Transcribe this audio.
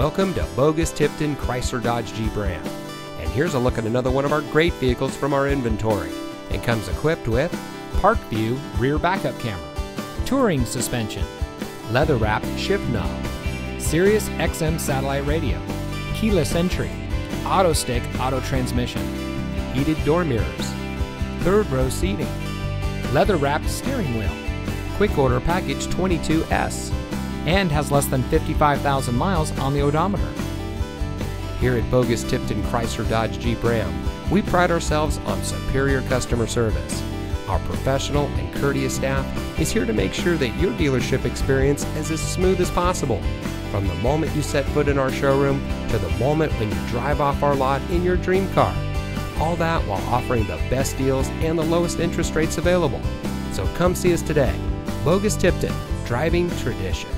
Welcome to Boggus Tipton Chrysler Dodge Jeep Ram. And here's a look at another one of our great vehicles from our inventory. It comes equipped with Park View rear backup camera, touring suspension, leather wrapped shift knob, Sirius XM satellite radio, keyless entry, AutoStick auto transmission, heated door mirrors, third row seating, leather wrapped steering wheel, quick order package 22S, and has less than 55,000 miles on the odometer. Here at Boggus Tipton Chrysler Dodge Jeep Ram, we pride ourselves on superior customer service. Our professional and courteous staff is here to make sure that your dealership experience is as smooth as possible. From the moment you set foot in our showroom to the moment when you drive off our lot in your dream car. All that while offering the best deals and the lowest interest rates available. So come see us today. Boggus Tipton, driving tradition.